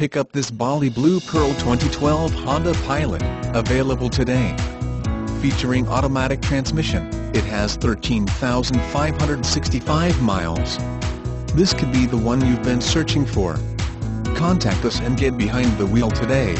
Pick up this Bali Blue Pearl 2012 Honda Pilot, available today. Featuring automatic transmission, it has 13,565 miles. This could be the one you've been searching for. Contact us and get behind the wheel today.